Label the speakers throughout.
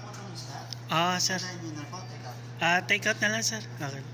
Speaker 1: po itong isda.
Speaker 2: Ah, sir.
Speaker 1: Kailangan nyo na po, teka.
Speaker 2: Ah, take out na lang, sir. Okay.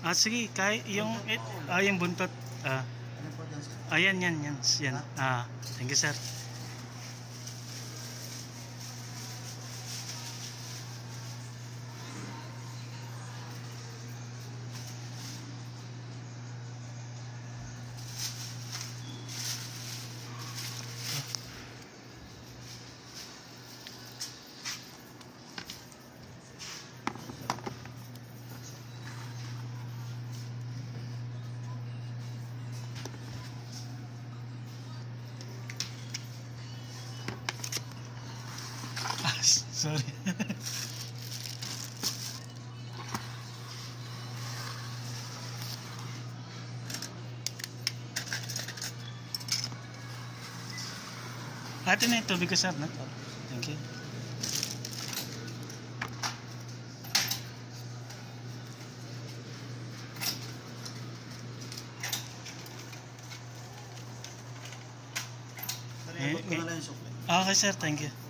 Speaker 2: Ah, sige. Kay, yung, eh, ah, yung buntot. Ah,
Speaker 1: Ano po dyan sir?
Speaker 2: ayan, yan, yan. yan. Ah, thank you, sir. Sorry. Ate na yung tubig ko, sir. No? Thank you.
Speaker 1: Na lang yung sukli.
Speaker 2: Okay, sir. Thank you.